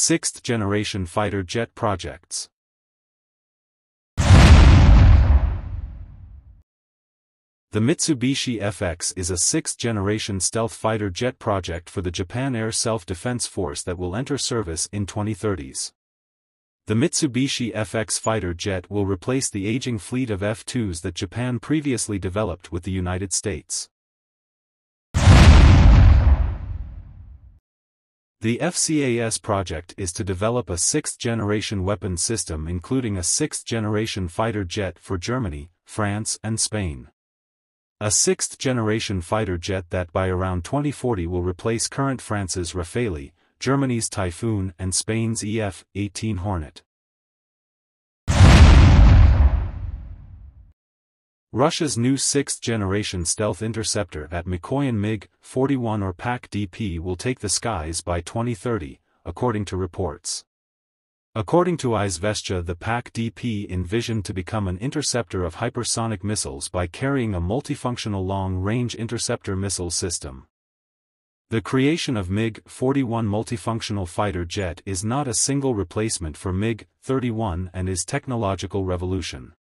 Sixth-generation fighter jet projects. The Mitsubishi FX is a sixth-generation stealth fighter jet project for the Japan Air Self-Defense Force that will enter service in 2030s. The Mitsubishi FX fighter jet will replace the aging fleet of F-2s that Japan previously developed with the United States. The FCAS project is to develop a sixth-generation weapon system including a sixth-generation fighter jet for Germany, France and Spain. A sixth-generation fighter jet that by around 2040 will replace current France's Rafale, Germany's Typhoon and Spain's EF-18 Hornet. Russia's new sixth-generation stealth interceptor at Mikoyan MiG-41 or PAK-DP will take the skies by 2030, according to reports. According to Izvestia the PAK-DP envisioned to become an interceptor of hypersonic missiles by carrying a multifunctional long-range interceptor missile system. The creation of MiG-41 multifunctional fighter jet is not a single replacement for MiG-31 and is technological revolution.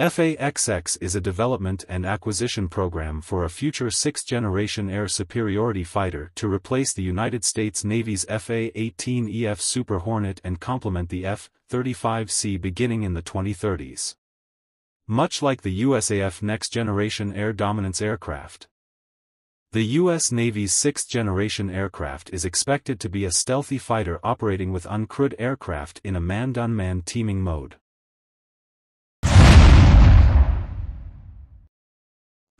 FAXX is a development and acquisition program for a future sixth-generation air superiority fighter to replace the United States Navy's FA-18EF Super Hornet and complement the F-35C beginning in the 2030s. Much like the USAF next-generation air dominance aircraft. The U.S. Navy's sixth-generation aircraft is expected to be a stealthy fighter operating with uncrewed aircraft in a manned-unmanned teaming mode.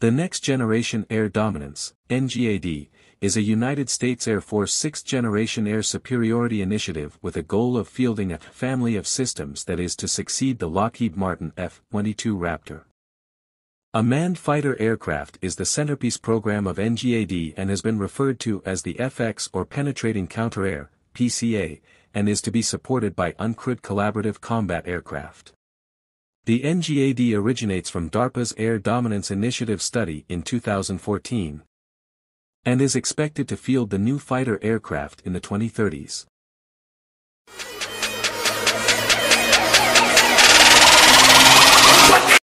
The Next Generation Air Dominance, NGAD, is a United States Air Force sixth-generation air superiority initiative with a goal of fielding a family of systems that is to succeed the Lockheed Martin F-22 Raptor. A manned fighter aircraft is the centerpiece program of NGAD and has been referred to as the FX or Penetrating Counter-Air, PCA, and is to be supported by uncrewed collaborative combat aircraft. The NGAD originates from DARPA's Air Dominance Initiative study in 2014 and is expected to field the new fighter aircraft in the 2030s.